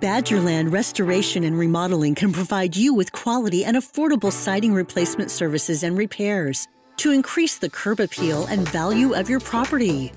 Badgerland Restoration and Remodeling can provide you with quality and affordable siding replacement services and repairs to increase the curb appeal and value of your property.